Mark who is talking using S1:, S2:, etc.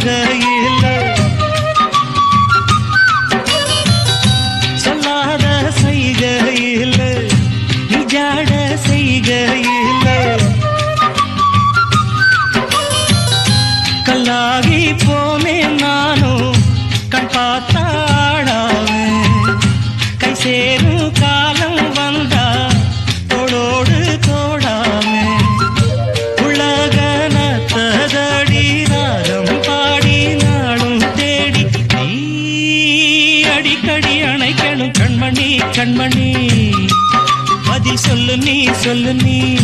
S1: போகையில் சொல்லாத செய்கையில் நிஜாட செய்கையில் கல்லாகி போனேன் நானும் கண் பார்த்தாடாவே கை சேரும் அடிக்கடி அணைக்கணும் கண்மணி கண்மணி. பதில் சொல்லு நீ சொல்லு நீ.